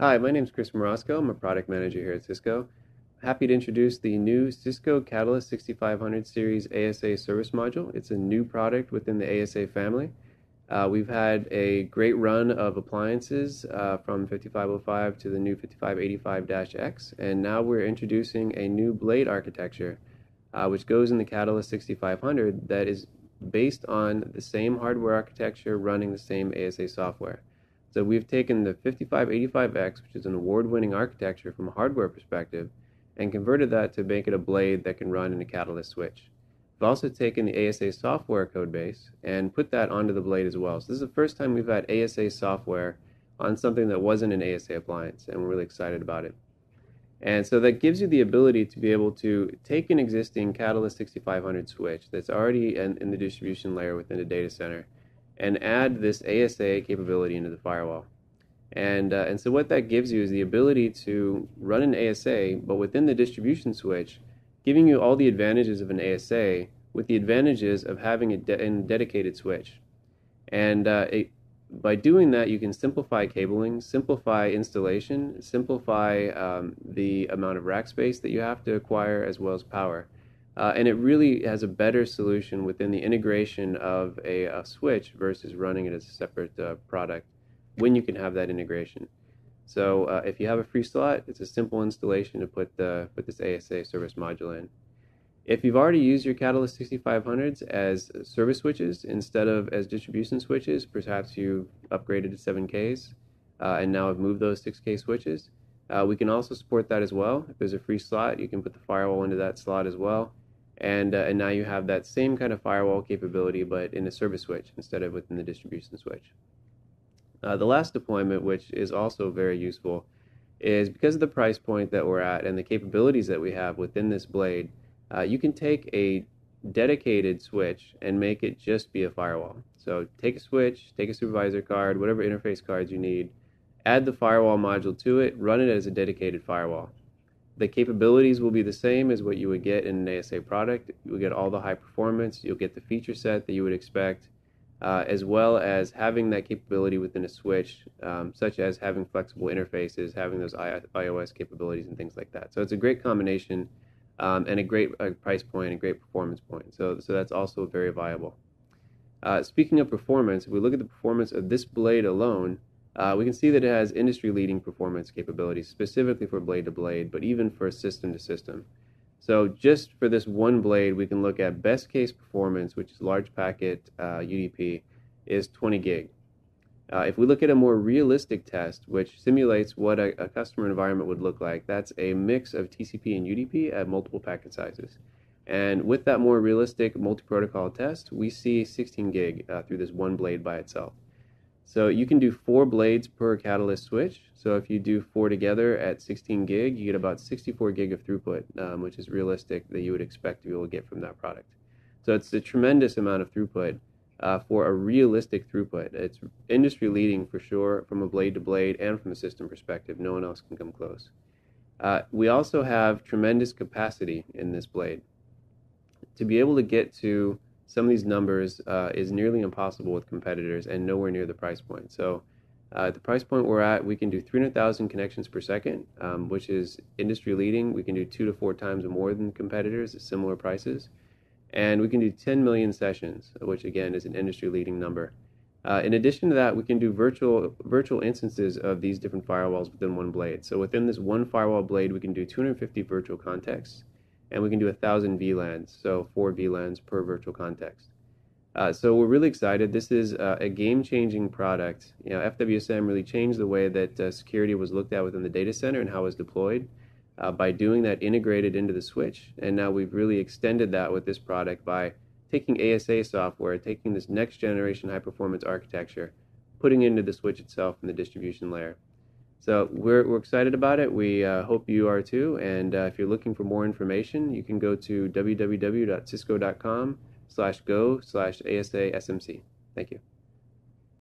Hi, my name is Chris Morosco. I'm a product manager here at Cisco. Happy to introduce the new Cisco Catalyst 6500 series ASA service module. It's a new product within the ASA family. Uh, we've had a great run of appliances uh, from 5505 to the new 5585-X, and now we're introducing a new blade architecture, uh, which goes in the Catalyst 6500 that is based on the same hardware architecture running the same ASA software. So we've taken the 5585X, which is an award-winning architecture from a hardware perspective, and converted that to make it a blade that can run in a Catalyst switch. We've also taken the ASA software code base and put that onto the blade as well. So this is the first time we've had ASA software on something that wasn't an ASA appliance, and we're really excited about it. And so that gives you the ability to be able to take an existing Catalyst 6500 switch that's already in, in the distribution layer within the data center and add this ASA capability into the firewall. And, uh, and so what that gives you is the ability to run an ASA, but within the distribution switch, giving you all the advantages of an ASA with the advantages of having a, de- a dedicated switch. And uh, it, by doing that, you can simplify cabling, simplify installation, simplify um, the amount of rack space that you have to acquire as well as power. Uh, and it really has a better solution within the integration of a, a switch versus running it as a separate uh, product when you can have that integration. So uh, if you have a free slot, it's a simple installation to put, the, put this ASA service module in. If you've already used your Catalyst 6500s as service switches instead of as distribution switches, perhaps you've upgraded to 7Ks uh, and now have moved those 6K switches, uh, we can also support that as well. If there's a free slot, you can put the firewall into that slot as well. And, uh, and now you have that same kind of firewall capability, but in a service switch instead of within the distribution switch. Uh, the last deployment, which is also very useful, is because of the price point that we're at and the capabilities that we have within this blade, uh, you can take a dedicated switch and make it just be a firewall. So take a switch, take a supervisor card, whatever interface cards you need, add the firewall module to it, run it as a dedicated firewall. The capabilities will be the same as what you would get in an ASA product. You'll get all the high performance, you'll get the feature set that you would expect, uh, as well as having that capability within a switch, um, such as having flexible interfaces, having those I- IOS capabilities, and things like that. So it's a great combination um, and a great uh, price point and great performance point. So, so that's also very viable. Uh, speaking of performance, if we look at the performance of this blade alone, uh, we can see that it has industry-leading performance capabilities, specifically for blade to blade, but even for system to system. So just for this one blade, we can look at best case performance, which is large packet uh, UDP, is 20 gig. Uh, if we look at a more realistic test, which simulates what a, a, customer environment would look like, that's a mix of TCP and UDP at multiple packet sizes. And with that more realistic multi-protocol test, we see 16 gig uh, through this one blade by itself. So you can do four blades per catalyst switch. So if you do four together at 16 gig, you get about 64 gig of throughput, um, which is realistic that you would expect to be able to get from that product. So it's a tremendous amount of throughput uh, for a realistic throughput. It's industry leading for sure from a blade to blade and from a system perspective. No one else can come close. Uh, we also have tremendous capacity in this blade. To be able to get to some of these numbers uh, is nearly impossible with competitors and nowhere near the price point. So, uh, at the price point we're at, we can do 300,000 connections per second, um, which is industry leading. We can do two to four times more than competitors at similar prices and we can do 10 million sessions, which again is an industry-leading number. Uh, in addition to that, we can do virtual virtual instances of these different firewalls within one blade. So within this one firewall blade, we can do 250 virtual contexts, and we can do a 1,000 VLANs, so four VLANs per virtual context. Uh, so we're really excited. This is uh, a game-changing product. You know, FWSM really changed the way that uh, security was looked at within the data center and how it was deployed uh, by doing that integrated into the switch. And now we've really extended that with this product by taking ASA software, taking this next generation high performance architecture, putting into the switch itself in the distribution layer. So we're, we're excited about it. We uh, hope you are too. And uh, if you're looking for more information, you can go to www.cisco.com slash go slash ASA SMC. Thank you.